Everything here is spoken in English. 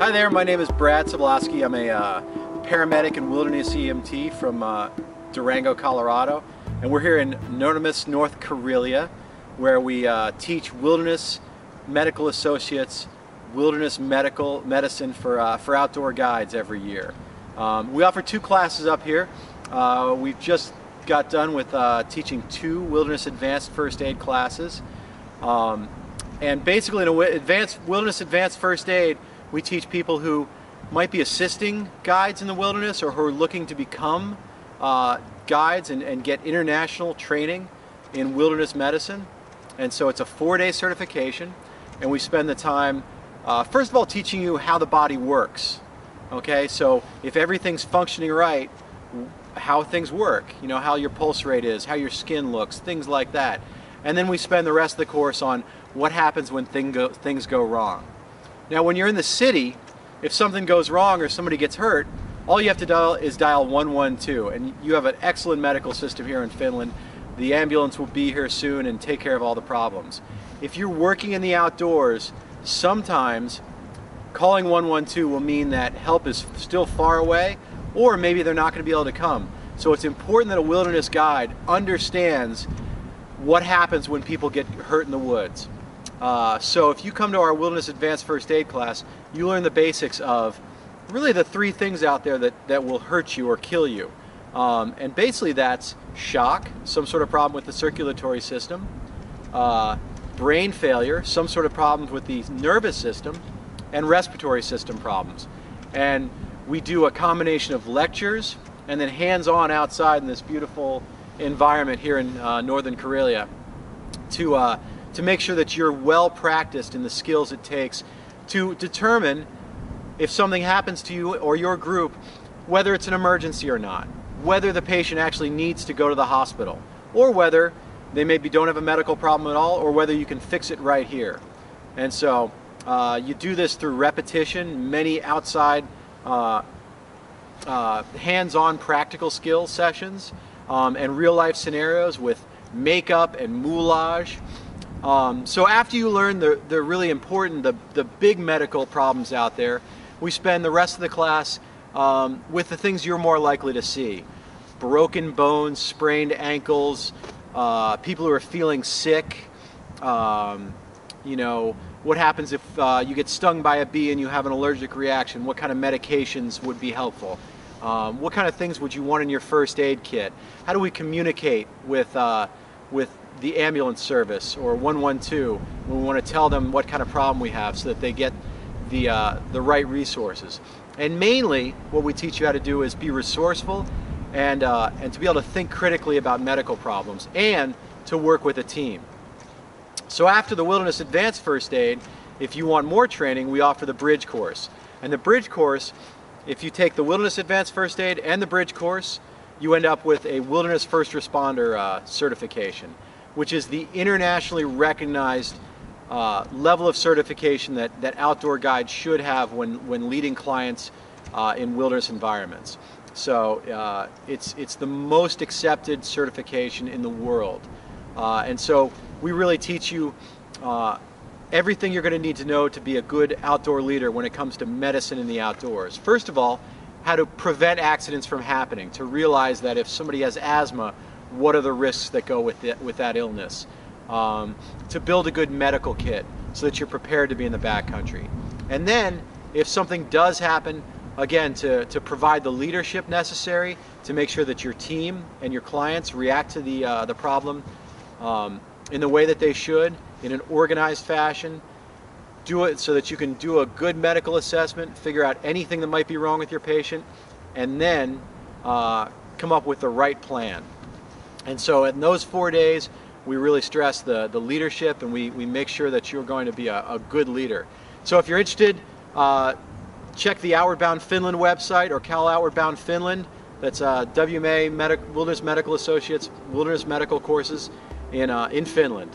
Hi there, my name is Brad Sablosky. I'm a uh, paramedic and wilderness EMT from uh, Durango, Colorado. And we're here in Nonimus, North Karelia, where we uh, teach wilderness medical associates wilderness medical medicine for, uh, for outdoor guides every year. Um, we offer two classes up here. Uh, we've just got done with uh, teaching two wilderness advanced first aid classes. Um, and basically in a advanced wilderness advanced first aid, we teach people who might be assisting guides in the wilderness or who are looking to become uh, guides and, and get international training in wilderness medicine. And so it's a four-day certification and we spend the time uh, first of all teaching you how the body works. Okay, so if everything's functioning right, how things work, you know, how your pulse rate is, how your skin looks, things like that. And then we spend the rest of the course on what happens when thing go, things go wrong. Now when you're in the city, if something goes wrong or somebody gets hurt, all you have to dial is dial 112 and you have an excellent medical system here in Finland. The ambulance will be here soon and take care of all the problems. If you're working in the outdoors, sometimes calling 112 will mean that help is still far away or maybe they're not going to be able to come. So it's important that a wilderness guide understands what happens when people get hurt in the woods. Uh, so if you come to our Wilderness Advanced First Aid class, you learn the basics of really the three things out there that, that will hurt you or kill you. Um, and basically that's shock, some sort of problem with the circulatory system, uh, brain failure, some sort of problems with the nervous system, and respiratory system problems. And we do a combination of lectures and then hands-on outside in this beautiful environment here in uh, Northern Karelia to uh, to make sure that you're well practiced in the skills it takes to determine if something happens to you or your group, whether it's an emergency or not, whether the patient actually needs to go to the hospital, or whether they maybe don't have a medical problem at all, or whether you can fix it right here. And so uh, you do this through repetition, many outside uh, uh, hands-on practical skill sessions, um, and real life scenarios with makeup and moulage um, so after you learn the, the really important, the, the big medical problems out there, we spend the rest of the class um, with the things you're more likely to see. Broken bones, sprained ankles, uh, people who are feeling sick, um, you know, what happens if uh, you get stung by a bee and you have an allergic reaction, what kind of medications would be helpful? Um, what kind of things would you want in your first aid kit? How do we communicate with, uh, with the ambulance service or 112 we want to tell them what kind of problem we have so that they get the, uh, the right resources. And mainly what we teach you how to do is be resourceful and, uh, and to be able to think critically about medical problems and to work with a team. So after the Wilderness Advanced First Aid, if you want more training, we offer the Bridge course. And the Bridge course, if you take the Wilderness Advanced First Aid and the Bridge course, you end up with a Wilderness First Responder uh, certification which is the internationally recognized uh, level of certification that, that outdoor guides should have when, when leading clients uh, in wilderness environments. So uh, it's, it's the most accepted certification in the world. Uh, and so we really teach you uh, everything you're going to need to know to be a good outdoor leader when it comes to medicine in the outdoors. First of all, how to prevent accidents from happening, to realize that if somebody has asthma, what are the risks that go with, it, with that illness. Um, to build a good medical kit so that you're prepared to be in the backcountry. And then, if something does happen, again, to, to provide the leadership necessary to make sure that your team and your clients react to the, uh, the problem um, in the way that they should, in an organized fashion. Do it so that you can do a good medical assessment, figure out anything that might be wrong with your patient, and then uh, come up with the right plan. And so in those four days, we really stress the, the leadership and we, we make sure that you're going to be a, a good leader. So if you're interested, uh, check the Outward Bound Finland website or Cal Outward Bound Finland. That's uh, WMA Medic Wilderness Medical Associates Wilderness Medical Courses in, uh, in Finland.